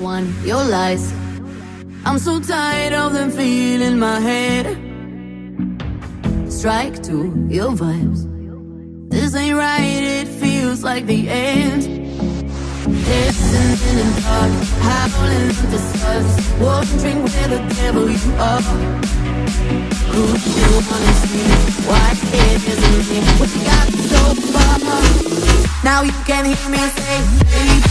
one, your lies. I'm so tired of them feeling my head. Strike two, your vibes. This ain't right, it feels like the end. Dancing in the dark, howling at the stars. Wondering where the devil you are. Who do you wanna see? Why it isn't me? What you got so far? Now you can hear me say, baby.